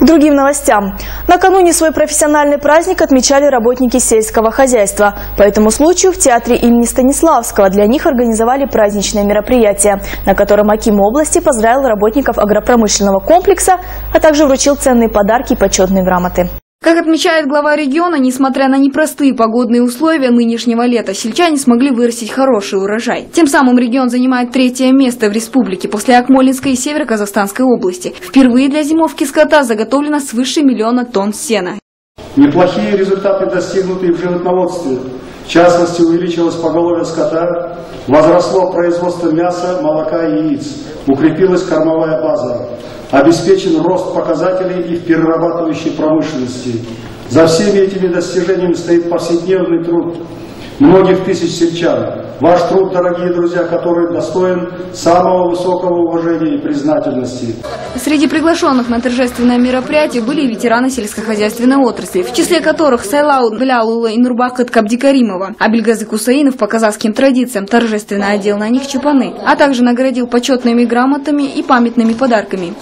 Другим новостям. Накануне свой профессиональный праздник отмечали работники сельского хозяйства. По этому случаю в театре имени Станиславского для них организовали праздничное мероприятие, на котором Аким области поздравил работников агропромышленного комплекса, а также вручил ценные подарки и почетные грамоты. Как отмечает глава региона, несмотря на непростые погодные условия нынешнего лета, сельчане смогли вырастить хороший урожай. Тем самым регион занимает третье место в республике после Акмолинской и Северо-Казахстанской области. Впервые для зимовки скота заготовлено свыше миллиона тонн сена. Неплохие результаты достигнуты в животноводстве. В частности, увеличилось поголовье скота, возросло производство мяса, молока и яиц, укрепилась кормовая база обеспечен рост показателей и в перерабатывающей промышленности. За всеми этими достижениями стоит повседневный труд многих тысяч сельчан. Ваш труд, дорогие друзья, который достоин самого высокого уважения и признательности. Среди приглашенных на торжественное мероприятие были ветераны сельскохозяйственной отрасли, в числе которых Сайлау Глялула и Нурбахат Кабдикаримова, а Бельгазы Кусаинов по казахским традициям торжественно одел на них чупаны, а также наградил почетными грамотами и памятными подарками.